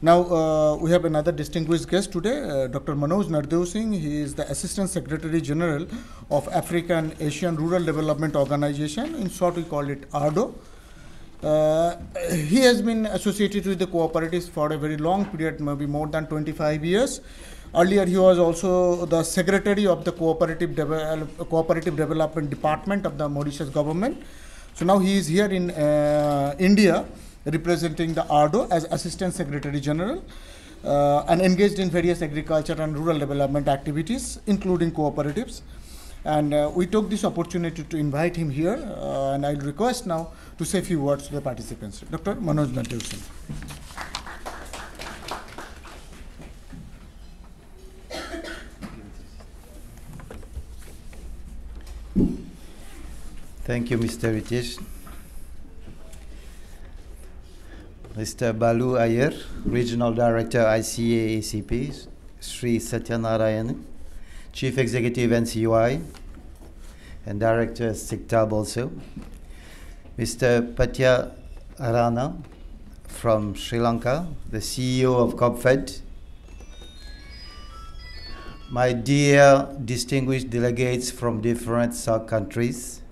Now, uh, we have another distinguished guest today, uh, Dr. Manoj Nardeosingh. He is the Assistant Secretary General of African Asian Rural Development Organization. In short, we call it AARDO. Uh, he has been associated with the cooperatives for a very long period, maybe more than 25 years. Earlier, he was also the secretary of the cooperative, Devel- cooperative development department of the Mauritius government. So now he is here in uh, India, representing the AARDO as Assistant Secretary General. Uh, and engaged in various agriculture and rural development activities, including cooperatives. And uh, we took this opportunity to invite him here, uh, and I'll request now to say a few words to the participants. Dr. Manoj Nadev Thank you, Mr. Ritesh. Mr. Balu Iyer, Regional Director ICA ACP, Sri Satyanarayan, Chief Executive NCUI, and Director CICTAB also. Mr. Patya Arana from Sri Lanka, the CEO of COOPFED. My dear distinguished delegates from different SAARC countries,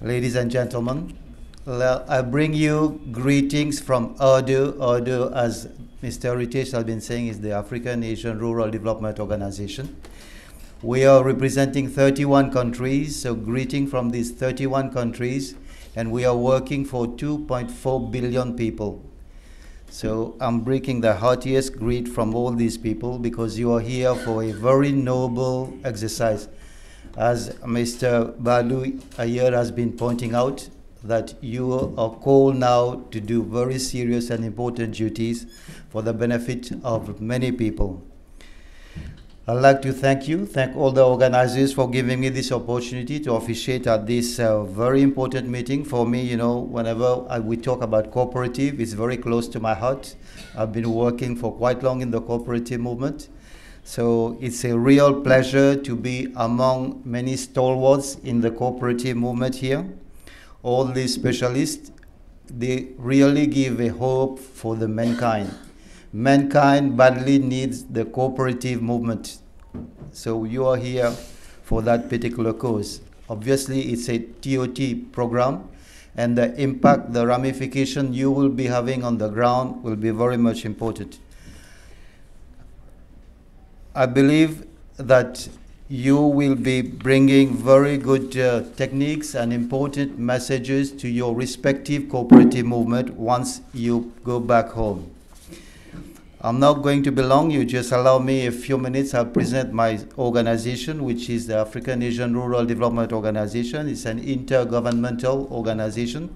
ladies and gentlemen, le- I bring you greetings from AARDO. AARDO, as Mr. Ritesh has been saying, is the African Asian Rural Development Organization. We are representing 31 countries, so greeting from these 31 countries, and we are working for 2.4 billion people. So I'm bringing the heartiest greet from all these people because you are here for a very noble exercise. As Mr. Balu Iyer has been pointing out, that you are called now to do very serious and important duties for the benefit of many people. I'd like to thank you, thank all the organizers for giving me this opportunity to officiate at this uh, very important meeting. For me, you know, whenever I, we talk about cooperative, it's very close to my heart. I've been working for quite long in the cooperative movement. So it's a real pleasure to be among many stalwarts in the cooperative movement here. All these specialists, they really give a hope for the mankind mankind badly needs the cooperative movement. So you are here for that particular cause. Obviously, it's a TOT program, and the impact, the ramification you will be having on the ground will be very much important. I believe that you will be bringing very good uh, techniques and important messages to your respective cooperative movement once you go back home. I'm not going to be long. You just allow me a few minutes. I'll present my organization, which is the African Asian Rural Development Organization. It's an intergovernmental organization.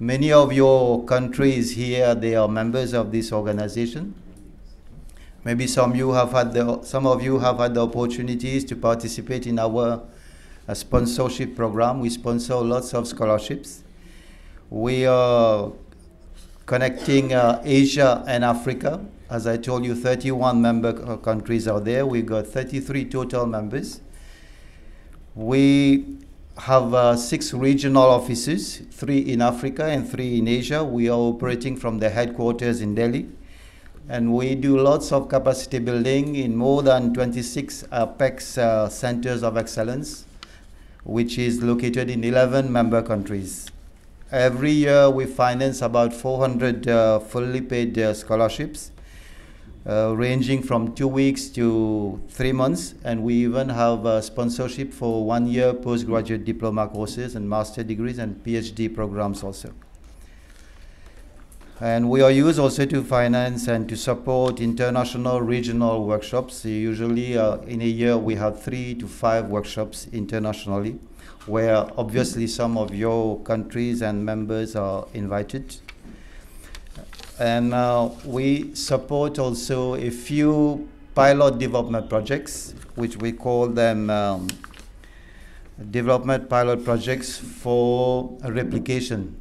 Many of your countries here, they are members of this organization. Maybe some you have had the, some of you have had the opportunities to participate in our uh, sponsorship program. We sponsor lots of scholarships. We are connecting uh, Asia and Africa. As I told you, 31 member uh, countries are there. We've got 33 total members. We have uh, six regional offices, three in Africa and three in Asia. We are operating from the headquarters in Delhi. And we do lots of capacity building in more than 26 APEX uh, centers of excellence, which is located in 11 member countries. Every year we finance about 400 uh, fully paid uh, scholarships, uh, ranging from two weeks to three months, and we even have sponsorship for one year postgraduate diploma courses and master degrees and PhD programs also. And we are used also to finance and to support international regional workshops. Usually, uh, in a year, we have three to five workshops internationally, where obviously some of your countries and members are invited. And uh, we support also a few pilot development projects, which we call them um, development pilot projects for replication.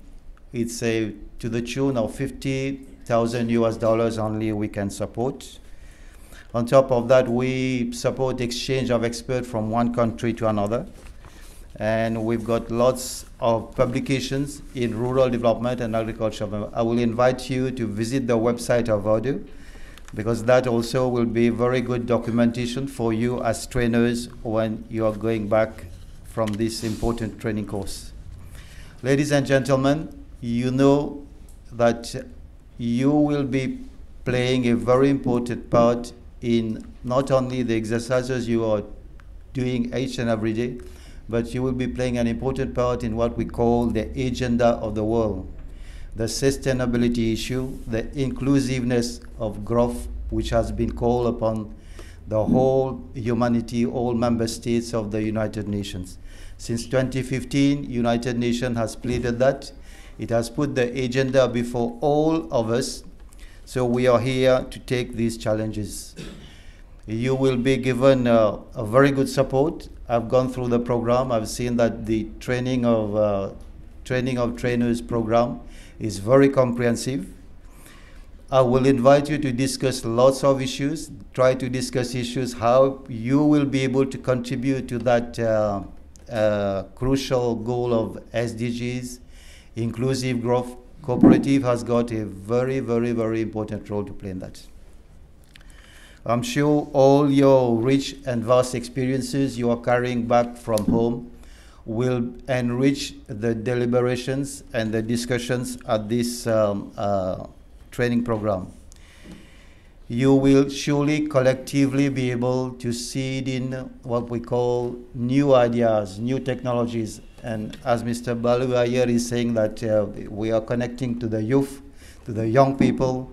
It's a to the tune of 50,000 US dollars only we can support. On top of that, we support exchange of experts from one country to another. and we've got lots of publications in rural development and agriculture. I will invite you to visit the website of AARDO because that also will be very good documentation for you as trainers when you are going back from this important training course. Ladies and gentlemen, you know that you will be playing a very important part in not only the exercises you are doing each and every day, but you will be playing an important part in what we call the agenda of the world the sustainability issue, the inclusiveness of growth, which has been called upon the whole humanity, all member states of the United Nations. Since 2015, United Nations has pleaded that. It has put the agenda before all of us. So we are here to take these challenges. You will be given uh, a very good support. I've gone through the program. I've seen that the training of uh, training of trainers program is very comprehensive. I will invite you to discuss lots of issues, try to discuss issues how you will be able to contribute to that uh, uh, crucial goal of SDGs, inclusive growth. Cooperative has got a very, very, very important role to play in that. I'm sure all your rich and vast experiences you are carrying back from home will enrich the deliberations and the discussions at this um, uh, training program. You will surely collectively be able to seed in what we call new ideas, new technologies. And as Mr. Balu Iyer is saying that uh, we are connecting to the youth, to the young people,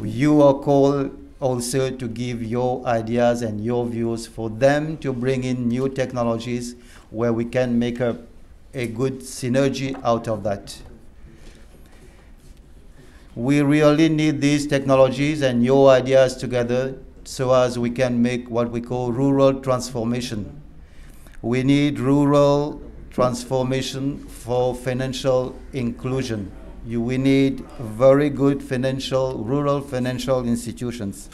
you are called also to give your ideas and your views for them to bring in new technologies where we can make a, a good synergy out of that. We really need these technologies and your ideas together so as we can make what we call rural transformation. We need rural transformation for financial inclusion. You, we need very good financial, rural financial institutions.